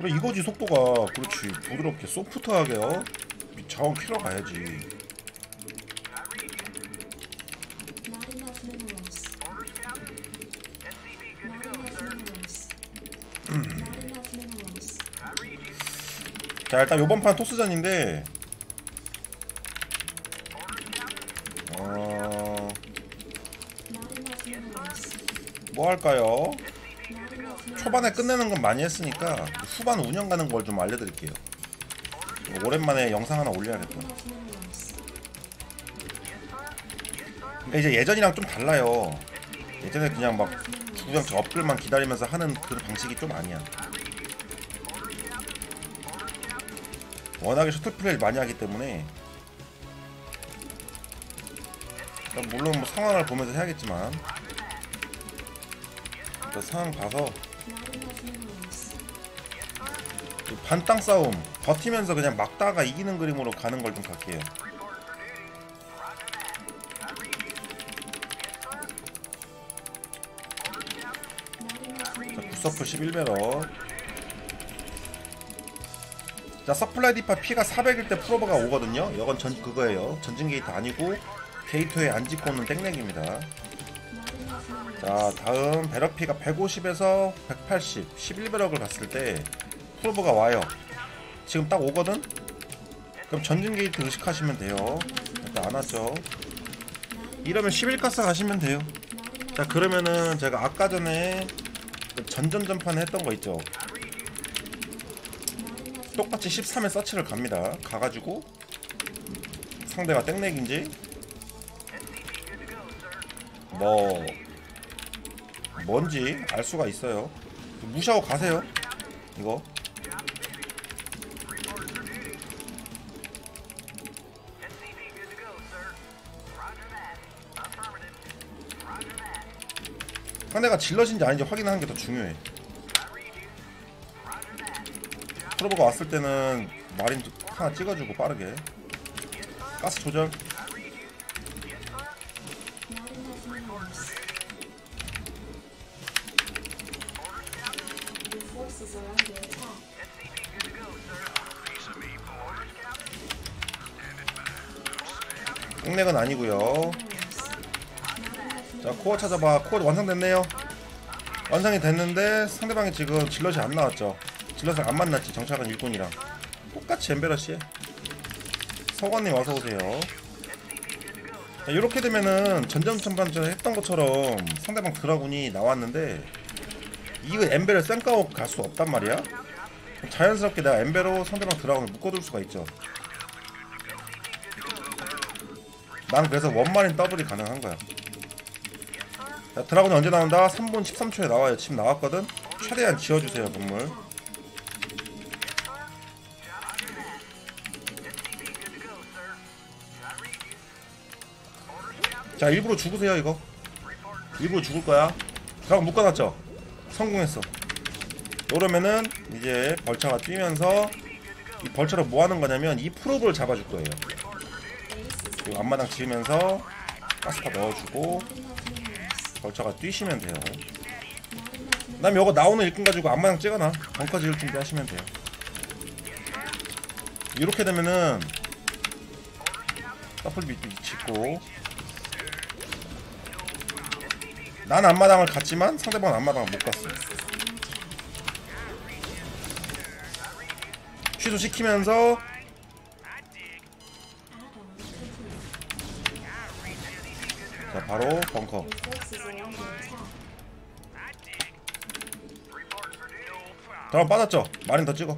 그래 이거지 속도가 그렇지 부드럽게 소프트하게요 자원 캐러 가야지. 자 일단 요번 판 토스전인데 어... 뭐 할까요? 초반에 끝내는 건 많이 했으니까 후반 운영 가는 걸 좀 알려드릴게요. 오랜만에 영상 하나 올려야겠다. 이제 예전이랑 좀 달라요. 예전에 그냥 막 구경 저 업글만 기다리면서 하는 그 방식이 좀 아니야. 워낙에 셔틀 플레이를 많이 하기 때문에 물론 뭐 상황을 보면서 해야겠지만 일단 상황 봐서 반땅 싸움 버티면서 그냥 막다가 이기는 그림으로 가는 걸 좀 갈게요 자. 구서프 11barracks 자 supply depot 피가 400일 때 probe가 오거든요 이건 전 그거예요 전진 게이트 아니고 게이트에 안 짓고 오는 minerals. 자 다음 barracks 피가 150에서 180 11barracks를 갔을 때 probe가 와요. 지금 딱 오거든? 그럼 전진 게이트 의식하시면 돼요. 일단 안 왔죠? 이러면 11가스 가시면 돼요. 자 그러면은 제가 아까 전에 그 전전전판 했던 거 있죠? 똑같이 13에 서치를 갑니다. 가가지고 상대가 땡렉인지. 뭐 뭔지 알 수가 있어요. 무시하고 가세요. 이거 상대가 질럿인지 아닌지 확인하는 게 더 중요해. 프로버가 왔을 때는 마린 하나 찍어주고 빠르게. 가스 조절 땡렉은 아니고요. 자 코어 찾아봐. 코어 완성됐네요. 완성이 됐는데 상대방이 지금 질럿이 안 나왔죠. 질럿을 안 만났지 정찰관 일꾼이랑. 똑같이 엠베러시에. 서관님 어서오세요. 자, 이렇게 되면은 전전 전반전 했던 것처럼 상대방 드라군이 나왔는데 이거 엠베를 쌩까고 갈수 없단 말이야? 자연스럽게 내가 엠베로 상대방 드라군을 묶어둘 수가 있죠 난 그래서 원마린 더블이 가능한 거야 자, 드라곤이 언제 나온다? 3분 13초에 나와요. 지금 나왔거든? 최대한 지어주세요, 건물. 자, 일부러 죽으세요, 이거. 일부러 죽을 거야. 드라곤 묶어놨죠? 성공했어. 이러면은 이제 벌처가 뛰면서 이 벌처를 뭐 하는 거냐면 이 프로브를 잡아줄 거예요. 그리고 앞마당 지으면서 가스파 넣어주고 벌처가 뛰시면 돼요. 그다음 요거 나오는 일꾼 가지고 앞마당 찍어놔. 벙커 지을 준비 하시면 돼요. 이렇게 되면은 더블 밑 짓고 난 앞마당을 갔지만 상대방은 앞마당을 못 갔어. 취소시키면서 자 바로 벙커. 드럼 빠졌죠? 마린 더 찍어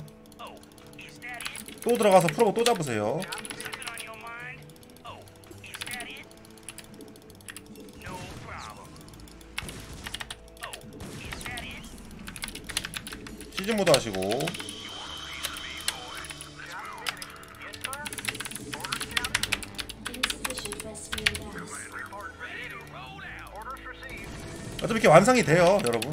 또 들어가서 프로고 또 잡으세요 시즌 모드 하시고 어차피 이렇게 완성이 돼요. 여러분.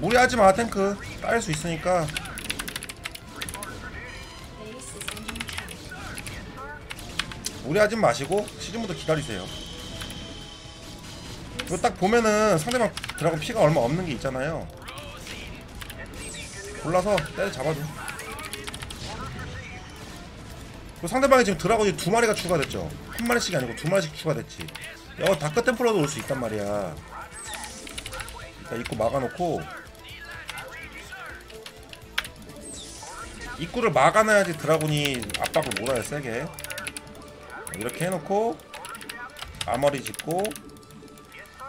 무리하지 마 탱크. 따일 수 있으니까. 무리하지 마시고 시즌부터 기다리세요. 이거 딱 보면은 상대방 드라곤 피가 얼마 없는 게 있잖아요. 골라서 때려 잡아줘. 그리고 상대방이 지금 드라곤이 두 마리가 추가됐죠. 한 마리씩이 아니고 두 마리씩 추가됐지. 야 다크 템플러도 올 수 있단 말이야. 일단 입구 막아놓고 입구를 막아놔야지 드라곤이 압박을 못하요 세게. 이렇게 해놓고 아머리 짓고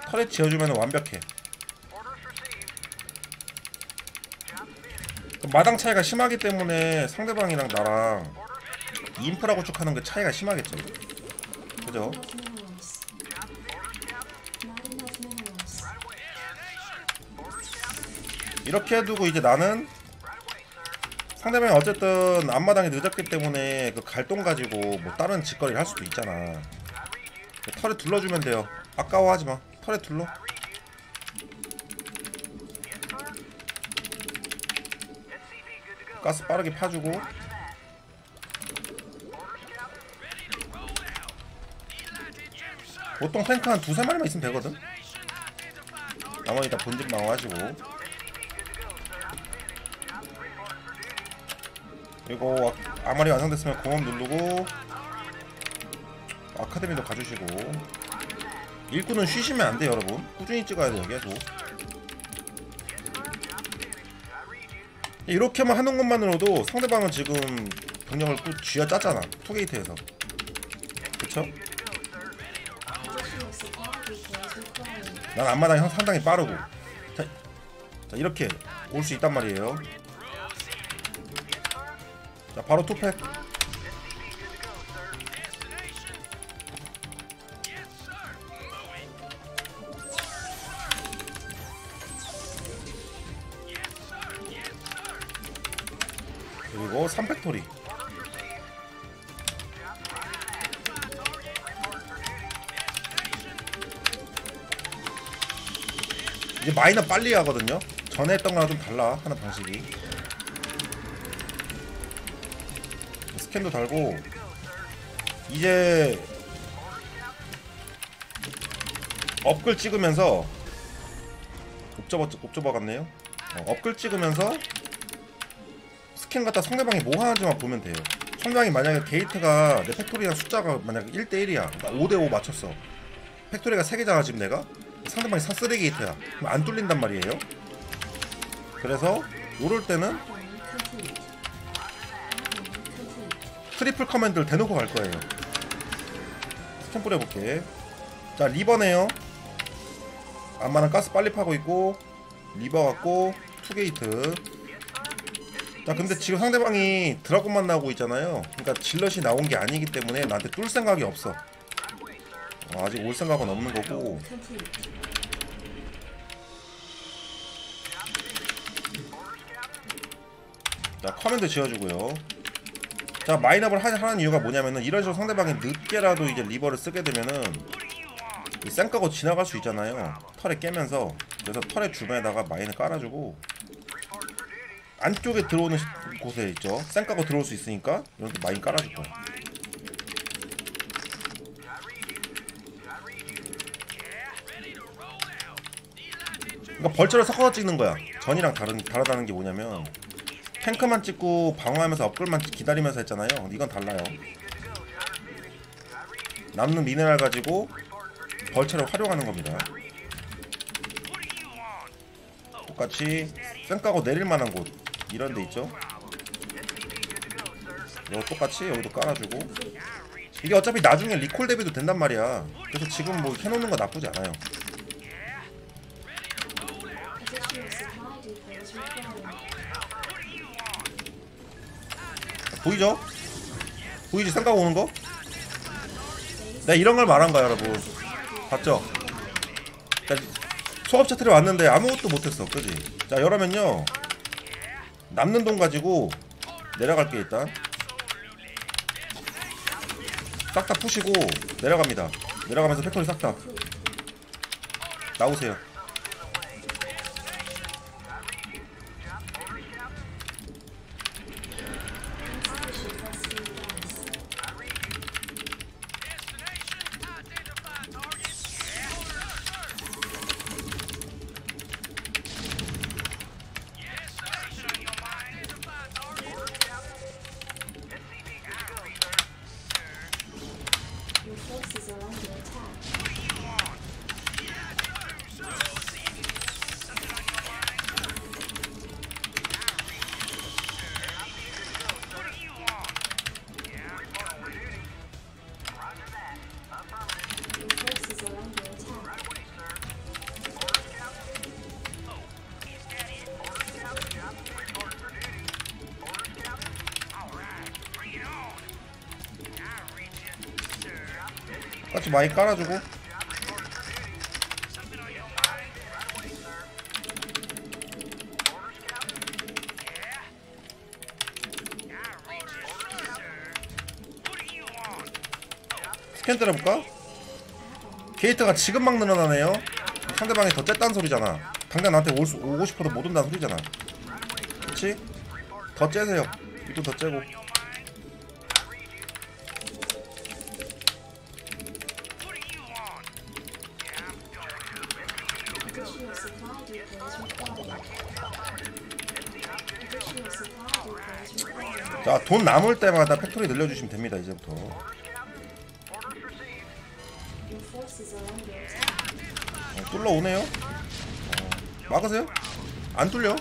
터렛 지어주면 완벽해. 그 마당 차이가 심하기 때문에 상대방이랑 나랑 인프라 구축하는 게 차이가 심하겠죠. 그죠? 이렇게 해두고 이제 나는 상대방이 어쨌든 앞마당이 늦었기 때문에 그 갈동 가지고 뭐 다른 짓거리를 할 수도 있잖아. 털에 둘러주면 돼요. 아까워하지 마. 털에 둘러. 가스 빠르게 파주고. 보통 탱크 한 두세 마리만 있으면 되거든. 나머지 다 본진 방어하시고 그리고 아- 아무리 완성됐으면 공업 누르고 아카데미도 가주시고. 일꾼은 쉬시면 안 돼요 여러분. 꾸준히 찍어야 돼요 계속. 이렇게만 하는 것만으로도 상대방은 지금 병력을 또 쥐어 짰잖아 투게이트에서. 그쵸? 난 앞마당이 상- 상당히 빠르고. 자, 자 이렇게 올 수 있단 말이에요 자 바로 투팩 그리고 3factory 이제 mine업 빨리 하거든요. 전에 했던 거랑 좀 달라 하는 방식이. 스캔도 달고 이제 업글 찍으면서 옵저버 옵저버 같네요. 어, 업글 찍으면서 스캔 갖다 상대방이 뭐 하는지만 보면 돼요. 상대방이 만약에 게이트가 내 factory랑 숫자가 만약 1대1이야. 5대5 맞췄어. factory가 3개잖아 지금 내가. 상대방이 사 three 게이트야. 그럼 안 뚫린단 말이에요. 그래서 요럴 때는 triple command를 대놓고 갈 거예요. 스캔 뿌려볼게. 자 reaver네요. 앞마당 가스 빨리 파고 있고 reaver 갔고 two게이트. 자 근데 지금 상대방이 dragoon만 나오고 있잖아요. 그러니까 zealot이 나온 게 아니기 때문에 나한테 뚫 생각이 없어. 어, 아직 올 생각은 없는 거고. 자 command 지어주고요. 자 mine업을 하, 하는 이유가 뭐냐면은 이런 식으로 상대방이 늦게라도 이제 reaver를 쓰게 되면은 이 쌩까고 지나갈 수 있잖아요. 털에 깨면서 그래서 털의 주변에다가 마인을 깔아주고 안쪽에 들어오는 시- 곳에 있죠. 쌩까고 들어올 수 있으니까 이렇게 마인 깔아줄 거예요. 그러니까 벌처를 섞어서 찍는 거야. 전이랑 다른 다르다는 게 뭐냐면 탱크만 찍고 방어하면서 업글만 기다리면서 했잖아요. 이건 달라요. 남는 미네랄 가지고 벌처를 활용하는 겁니다. 똑같이 쌩 까고 내릴 만한 곳 이런 데 있죠. 이거 똑같이 여기도 깔아주고 이게 어차피 나중에 리콜 대비도 된단 말이야. 그래서 지금 뭐 해놓는 거 나쁘지 않아요. 보이죠? 보이지 쌩 까고 오는 거? 내가 이런 걸 말한 거야 여러분 봤죠? 자, 속업 셔틀에 왔는데 아무것도 못했어 그지? 자 이러면요 남는 돈 가지고 내려갈게 일단 싹 다 푸시고 내려갑니다 내려가면서 factory 싹다 나오세요 같이 많이 깔아주고. 스캔 때려볼까? 게이트가 지금 막 늘어나네요. 상대방이 더 쨌다는 소리잖아. 당장 나한테 올 수, 오고 싶어도 못 온다는 소리잖아. 그치? 더 째세요. 이거 더 째고 돈 남을 때마다 팩토리 늘려주시면 됩니다 이제부터. 어, 뚫러 오네요? 어, 막으세요? 안 뚫려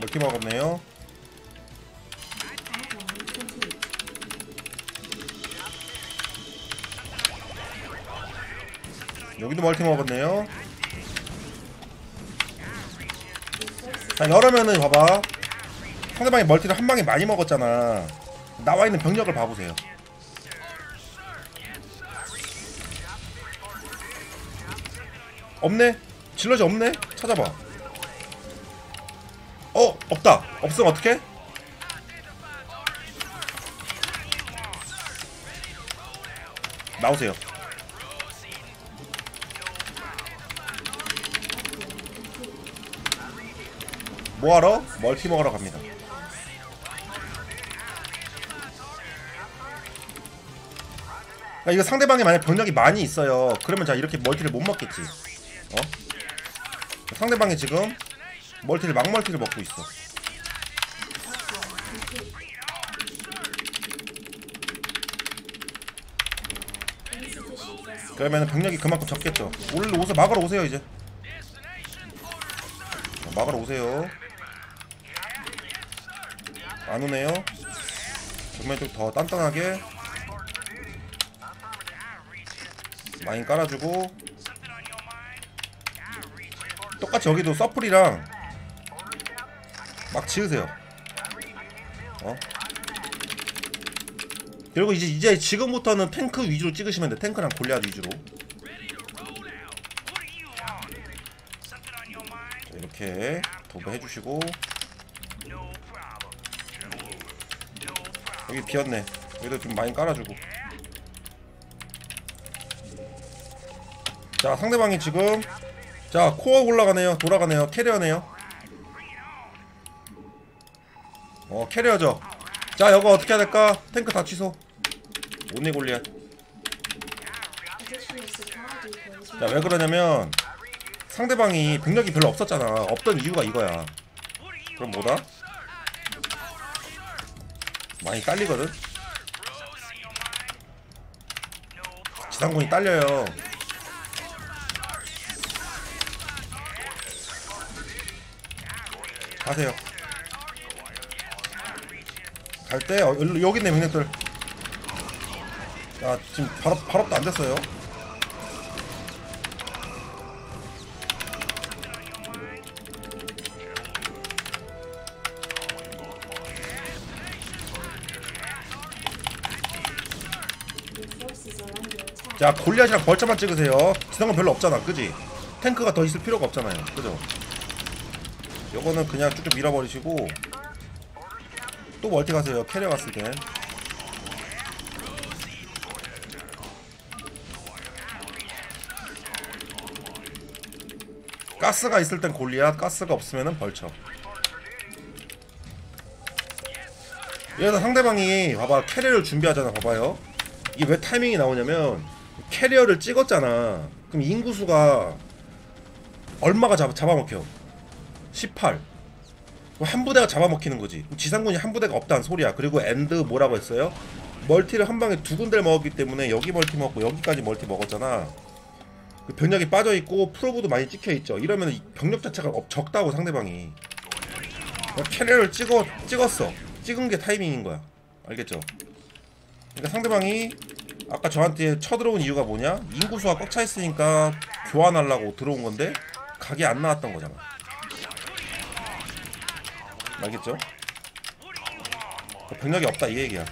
멀티 먹었네요? Outline complete. 여기도 멀티 먹었네요? Your forces 자 여러면은 봐봐. 상대방이 멀티를 한 방에 많이 먹었잖아. 나와 있는 병력을 봐보세요. 없네? 질러지 없네? 찾아봐 어 없다. 없으면 어떡해? 나오세요. 뭐하러? 멀티 먹으러 갑니다. 야, 이거 상대방이 만약 병력이 많이 있어요. 그러면 자 이렇게 멀티를 못 먹겠지. 어? 상대방이 지금 멀티를 막 멀티를 먹고 있어. insufficient vessels. 그러면 병력이 그만큼 적겠죠. 올라 오세요 막으러 오세요 이제. 자, 막으러 오세요. 안 오네요. 정면 좀더 단단하게. 많이 깔아주고. 똑같이 여기도 서플이랑 막 지으세요. 어? 그리고 이제 이제 지금부터는 탱크 위주로 찍으시면 돼. 탱크랑 골리앗 위주로. 자, 이렇게 도배해 주시고. 여기 비었네. 여기도 좀 많이 깔아주고. 자 상대방이 지금 자 코어 올라가네요. 돌아가네요. 캐리어네요 어 캐리어죠. 자 이거 어떻게 해야 될까? 탱크 다 취소. 오네 골리앗. Additional supply depots 자왜 그러냐면 상대방이 병력이 별로 없었잖아. 없던 이유가 이거야. 그럼 뭐다? 많이 딸리거든? 지상군이 딸려요. 가세요 갈 때 여기 있네 병력들. 야 지금 바로 발업도 안 됐어요. 자 골리앗이랑 벌처만 찍으세요. 지상은 별로 없잖아 그지? 탱크가 더 있을 필요가 없잖아요. 그죠? 요거는 그냥 쭉쭉 밀어버리시고 또 멀티 가세요. 캐리어 갔을 땐 가스가 있을 땐 골리앗 가스가 없으면 vulture 여기서 상대방이 봐봐 carrier를 준비하잖아. 봐봐요. 이게 왜 타이밍이 나오냐면 carrier를 찍었잖아. 그럼 인구수가 얼마가 잡, 잡아먹혀? 18 그럼 한 부대가 잡아먹히는 거지 지상군이 한 부대가 없다는 소리야 그리고 and 뭐라고 했어요 멀티를 한 방에 두 군데를 먹었기 때문에 여기 멀티 먹고 여기까지 멀티 먹었잖아 그 병력이 빠져 있고 probe도 많이 찍혀 있죠. 이러면 이 병력 자체가 업- 적다고 상대방이 carrier를 찍어 찍었어. 찍은 게 타이밍인 거야. 알겠죠? 그러니까 상대방이 아까 저한테 쳐들어온 이유가 뭐냐? 인구수가 꽉 차 있으니까 교환하려고 들어온 건데 각이 안 나왔던 거잖아. 알겠죠? 병력이 없다 이 얘기야.